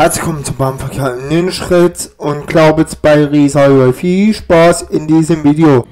Herzlich willkommen zum Bahnverkehr in Schritt und Glaubitz bei Riesa. Viel Spaß in diesem Video.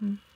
Mm -hmm.